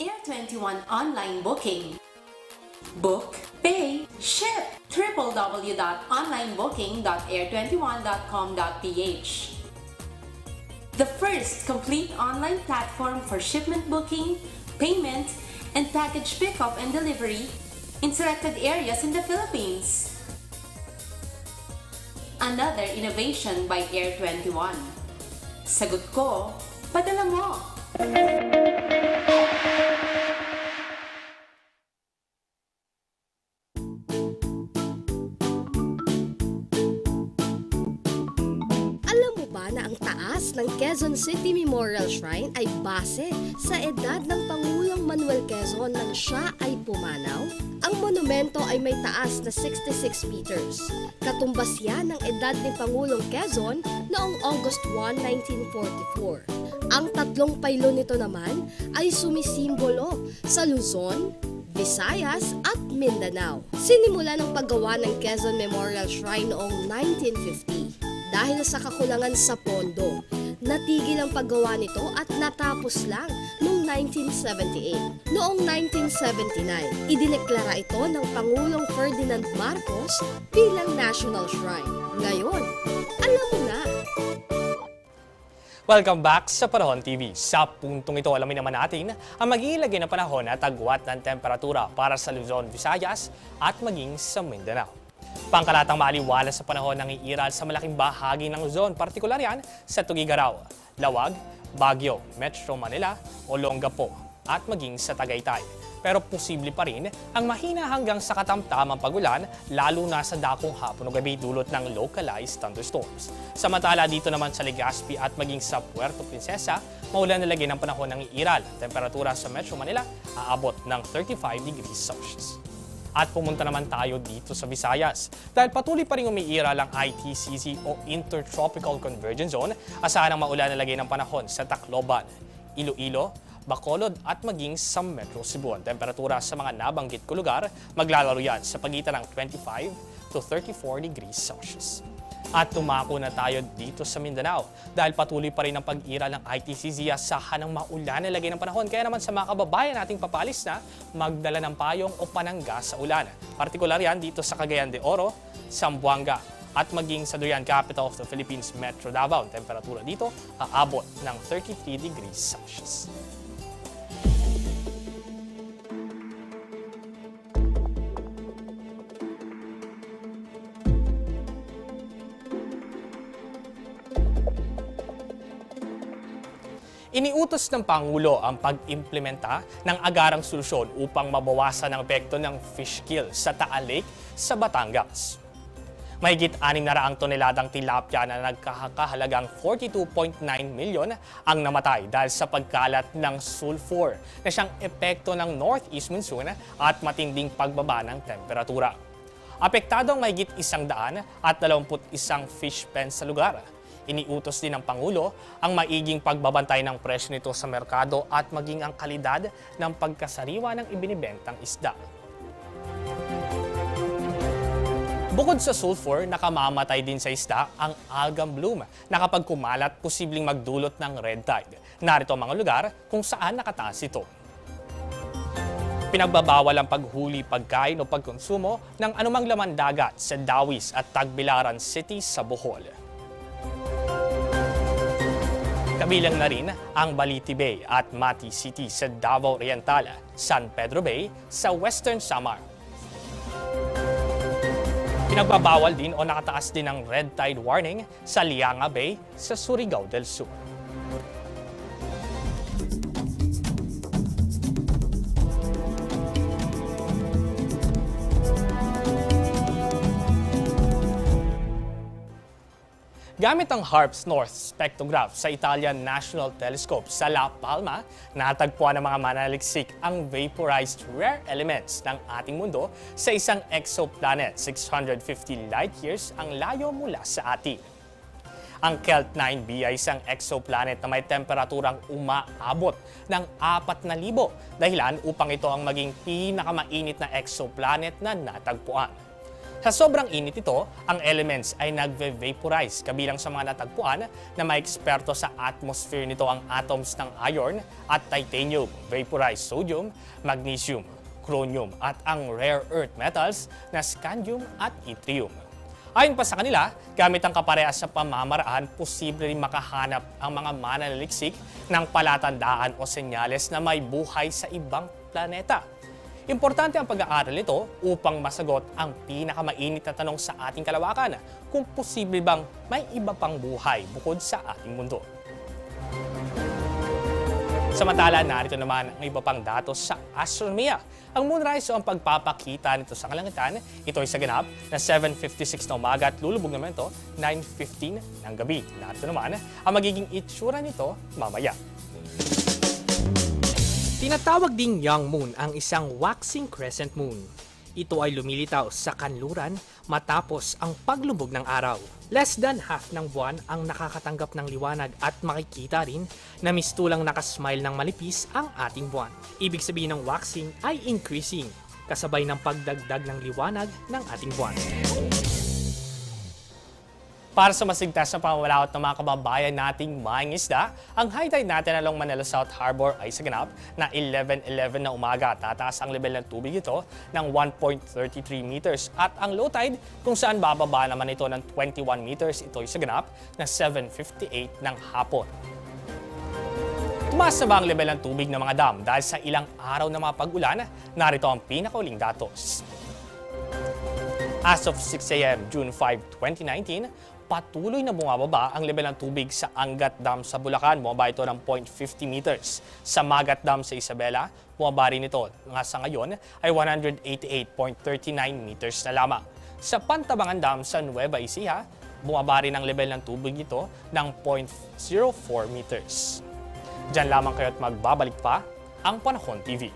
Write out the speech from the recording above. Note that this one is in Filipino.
Air21 online booking. Book, pay, ship. www.onlinebooking.air21.com.ph The first complete online platform for shipment booking, payment, and package pickup and delivery in selected areas in the Philippines. Another innovation by Air21. Sagot ko, padala mo! Ang taas ng Quezon City Memorial Shrine ay base sa edad ng Pangulong Manuel Quezon nang siya ay pumanaw? Ang monumento ay may taas na 66 meters. Katumbas yan ng edad ni Pangulong Quezon noong August 1, 1944. Ang tatlong pailo nito naman ay sumisimbolo sa Luzon, Visayas at Mindanao. Sinimula ng paggawa ng Quezon Memorial Shrine noong 1950 dahil sa kakulangan sa pondo. Natigil ang paggawa nito at natapos lang noong 1978. Noong 1979, idineklara ito ng Pangulong Ferdinand Marcos bilang National Shrine. Ngayon, alam mo na! Welcome back sa Panahon TV. Sa puntong ito, alamin naman natin ang mag-iilagay na panahon at agwat ng temperatura para sa Luzon, Visayas at maging sa Mindanao. Pangkalatang maaliwala sa panahon ng iiral sa malaking bahagi ng Luzon, partikular yan sa Tugigaraw, Lawag, Baguio, Metro Manila, Olongapo at maging sa Tagaytay. Pero posible pa rin ang mahina hanggang sa katamtamang pagulan lalo na sa dakong hapon o gabi dulot ng localized thunderstorms. Samantala dito naman sa Legazpi at maging sa Puerto Princesa, maulan na lagi ng panahon ng iiral. Temperatura sa Metro Manila aabot ng 35 degrees Celsius. At pumunta naman tayo dito sa Visayas. Dahil patuloy pa rin umiiral ang ITCZ o Intertropical Convergence Zone, asahan ang maulan na lagay ng panahon sa Tacloban, Iloilo, Bacolod at maging sa Metro Cebu. Ang temperatura sa mga nabanggit ko lugar maglalaro yan sa pagitan ng 25 to 34 degrees Celsius. At tumako na tayo dito sa Mindanao dahil patuloy pa rin ang pag-iral ng ITCZ asahan ng maulan na lagay ng panahon. Kaya naman sa mga kababayan nating papalis na magdala ng payong o panangga sa ulan. Partikular yan dito sa Cagayan de Oro, Zamboanga at maging sa Durian Capital of the Philippines, Metro Davao. Temperatura dito aabot ng 33 degrees Celsius. Iniutos ng Pangulo ang pag-implementa ng agarang solusyon upang mabawasan ang epekto ng fish kill sa Taal Lake sa Batangas. Mahigit 6 na raang toneladang tilapia na nagkakahalagang 42.9 milyon ang namatay dahil sa pagkalat ng sulfur na siyang epekto ng northeast monsoon at matinding pagbaba ng temperatura. Apektado ang mahigit isang daan at 21 fish pens sa lugar. Iniutos din ng Pangulo ang maiging pagbabantay ng presyo nito sa merkado at maging ang kalidad ng pagkasariwa ng ibinibentang isda. Bukod sa sulfur, nakamamatay din sa isda ang algam bloom na kapag kumalat, posibleng magdulot ng red tide. Narito ang mga lugar kung saan nakataas ito. Pinagbabawal ang paghuli, pagkain o pagkonsumo ng anumang laman dagat sa Dawis at Tagbilaran City sa Bohol. Kabilang na rin ang Baliti Bay at Mati City sa Davao Oriental, San Pedro Bay sa Western Samar. Pinagbabawal din o nakataas din ang red tide warning sa Lianga Bay sa Surigao del Sur. Gamit ang HARPS North Spectrograph sa Italian National Telescope sa La Palma, natagpuan ng mga manaliksik ang vaporized rare elements ng ating mundo sa isang exoplanet 650 light years ang layo mula sa atin. Ang Kelt 9b ay isang exoplanet na may temperaturang umaabot ng 4,000 dahilan upang ito ang maging pinakamainit na exoplanet na natagpuan. Sa sobrang init ito, ang elements ay nagve-vaporize kabilang sa mga natagpuan na may eksperto sa atmosphere nito ang atoms ng iron at titanium, vaporized sodium, magnesium, chromium at ang rare earth metals na scandium at yttrium. Ayon pa sa kanila, gamit ang kaparehas sa pamamaraan, posible rin makahanap ang mga mananaliksik ng palatandaan o senyales na may buhay sa ibang planeta. Importante ang pag-aaral nito upang masagot ang pinakamainit na tanong sa ating kalawakan, kung posible bang may iba pang buhay bukod sa ating mundo. Samantala, narito naman ang iba pang datos sa astronomiya. Ang moonrise o ang pagpapakita nito sa kalangitan, ito ay sa ganap na 7.56 na umaga at lulubog naman ito 9.15 ng gabi. Narito naman ang magiging itsura nito mamaya. Tinatawag ding young moon ang isang waxing crescent moon. Ito ay lumilitaw sa kanluran matapos ang paglubog ng araw. Less than half ng buwan ang nakakatanggap ng liwanag at makikita rin na mistulang nakasmile ng malipis ang ating buwan. Ibig sabihin ng waxing ay increasing, kasabay ng pagdagdag ng liwanag ng ating buwan. Para sa masigtas na pamamalaot ng mga kababayan nating maing isda, ang high tide natin along Manila South Harbor ay sa ganap na 11.11 na umaga. Tataas ang level ng tubig ito ng 1.33 meters at ang low tide kung saan bababa naman ito ng 21 meters. Ito ay sa ganap na 7.58 ng hapon. Tumaas na ba ang level ng tubig ng mga dam dahil sa ilang araw na mga pag-ulan? Narito ang pinakauling datos. As of 6 a.m. June 5, 2019, patuloy na bumababa ang level ng tubig sa Angat Dam sa Bulacan. Bumaba ito ng 0.50 meters. Sa Magat Dam sa Isabela, bumaba rin ito. Nga sa ngayon ay 188.39 meters na lamang. Sa Pantabangan Dam sa Nueva Ecija, bumaba rin ang level ng tubig nito ng 0.04 meters. Diyan lamang kayo at magbabalik pa ang Panahon TV.